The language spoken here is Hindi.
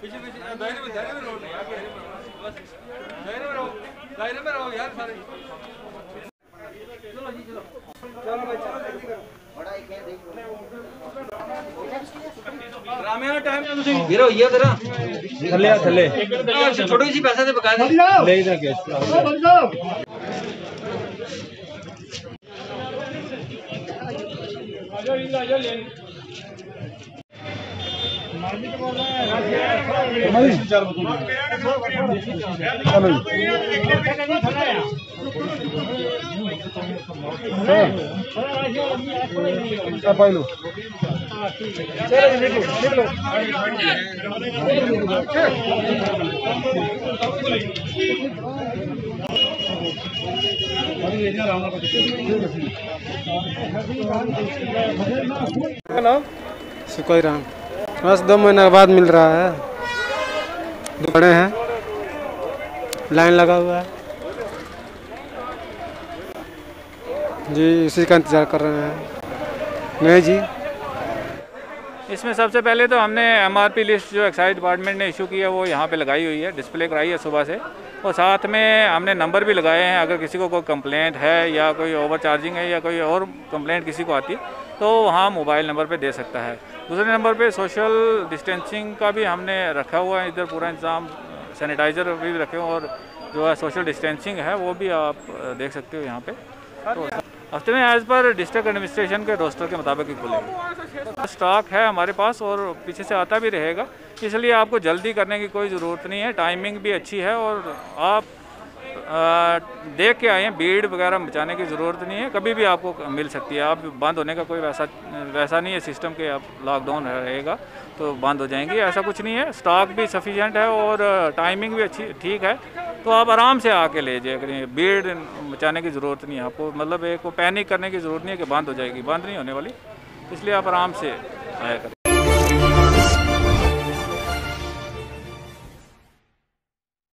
पीछे पीछे दायरे में दायरे में रहो नहीं आगे बस दायरे में रहो दायरे में रहो यार सारे चलो जी चलो चलो भाई चलो जल्दी करो हाँ। गिरो ये जरा थल्ले आ थल्ले। हाँ, अच्छा, छोटी सी पैसा दे बकाया ले इधर कैश चलो जी पाइलो चलो हेलो सुकोई बस दो महीने के बाद मिल रहा है। दुकड़े हैं। लाइन लगा हुआ है। जी उसी का इंतज़ार कर रहे हैं। नहीं जी। इसमें सबसे पहले तो हमने एमआरपी लिस्ट जो एक्साइज डिपार्टमेंट ने इशू की है, वो यहाँ पे लगाई हुई है डिस्प्ले कराई है सुबह से। और साथ में हमने नंबर भी लगाए हैं, अगर किसी को कोई कंप्लेंट है या कोई ओवर चार्जिंग है या कोई और कंप्लेंट किसी को आती तो वहाँ मोबाइल नंबर पे दे सकता है। दूसरे नंबर पे सोशल डिस्टेंसिंग का भी हमने रखा हुआ है, इधर पूरा इंतज़ाम सैनिटाइज़र भी रखे हुए और जो है सोशल डिस्टेंसिंग है, वो भी आप देख सकते हो यहाँ पे। तो हफ़्ते में एज पर डिस्ट्रिक्ट एडमिनिस्ट्रेशन के रोस्टर के मुताबिक ही खुलेंगे। स्टॉक है हमारे पास और पीछे से आता भी रहेगा, इसलिए आपको जल्दी करने की कोई ज़रूरत नहीं है। टाइमिंग भी अच्छी है और आप देख के आए हैं, भीड़ वगैरह मचाने की ज़रूरत नहीं है, कभी भी आपको मिल सकती है। आप बंद होने का कोई वैसा वैसा नहीं है सिस्टम के, आप लॉकडाउन रहेगा तो बंद हो जाएँगी, ऐसा कुछ नहीं है। स्टॉक भी सफिशेंट है और टाइमिंग भी अच्छी, ठीक है तो आप आराम से आके ले जाए करें। भीड़ मचाने की ज़रूरत नहीं है आपको मतलब एक पैनिक करने की ज़रूरत नहीं है कि बंद हो जाएगी, बंद नहीं होने वाली, इसलिए आप आराम से आया करें।